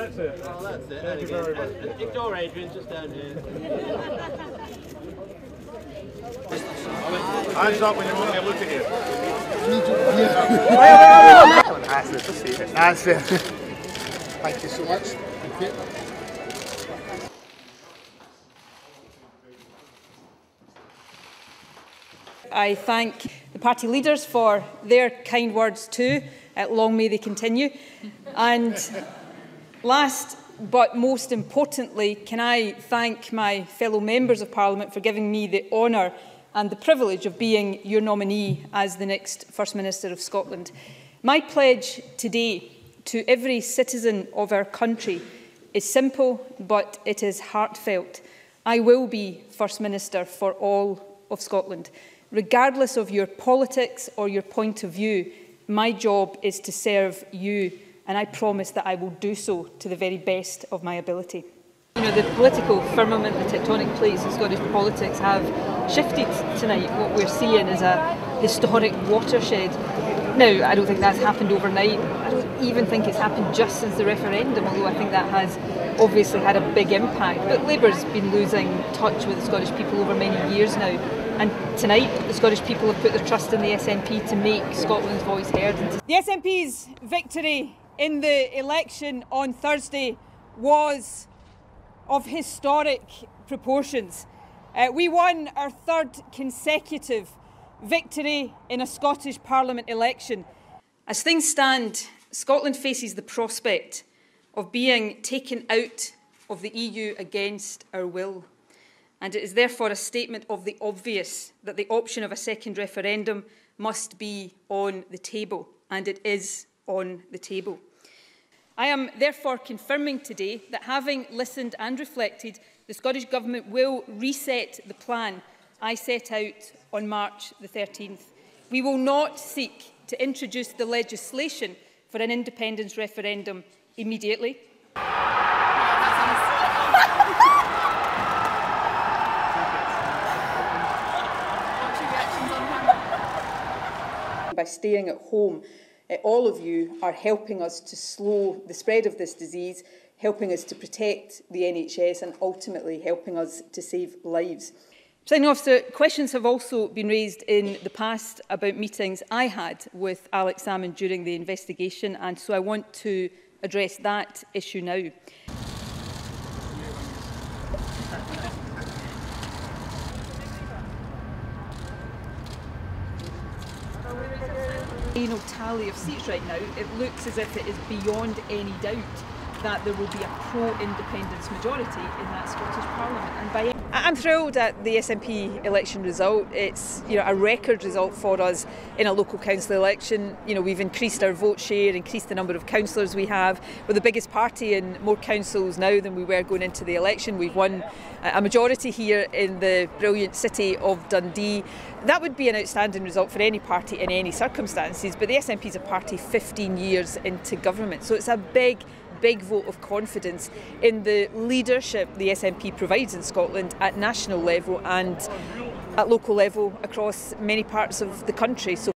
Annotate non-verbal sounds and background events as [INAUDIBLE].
That's it. Oh, that's it. Thank you very much. And Ignore Adrian, just down here. [LAUGHS] Hands up when you want me to look at you. That's it. That's it. Thank you so much. Thank you. I thank the party leaders for their kind words too. Uh, long may they continue. And Last but most importantly, can I thank my fellow members of Parliament for giving me the honour and the privilege of being your nominee as the next First Minister of Scotland. My pledge today to every citizen of our country is simple, but it is heartfelt. I will be First Minister for all of Scotland. Regardless of your politics or your point of view, my job is to serve you and I promise that I will do so to the very best of my ability. You know, the political firmament, the tectonic plates of Scottish politics have shifted tonight. What we're seeing is a historic watershed. Now, I don't think that's happened overnight. I don't even think it's happened just since the referendum, although I think that has obviously had a big impact. But Labour's been losing touch with the Scottish people over many years now. And tonight, the Scottish people have put their trust in the SNP to make Scotland's voice heard. The SNP's victory in the election on Thursday was of historic proportions. Uh, we won our third consecutive victory in a Scottish Parliament election. As things stand, Scotland faces the prospect of being taken out of the EU against our will. And it is therefore a statement of the obvious that the option of a second referendum must be on the table, and it is on the table. I am therefore confirming today that having listened and reflected, the Scottish Government will reset the plan I set out on March the 13th. We will not seek to introduce the legislation for an independence referendum immediately. By staying at home, uh, all of you are helping us to slow the spread of this disease, helping us to protect the NHS and ultimately helping us to save lives. Presiding officer, questions have also been raised in the past about meetings I had with Alex Salmon during the investigation and so I want to address that issue now. Final tally of seats right now, it looks as if it is beyond any doubt that there will be a pro-independence majority in that Scottish Parliament. And by I'm thrilled at the SNP election result. It's you know a record result for us in a local council election. You know we've increased our vote share, increased the number of councillors we have. We're the biggest party in more councils now than we were going into the election. We've won a majority here in the brilliant city of Dundee. That would be an outstanding result for any party in any circumstances. But the SNP is a party 15 years into government, so it's a big big vote of confidence in the leadership the SNP provides in Scotland at national level and at local level across many parts of the country. So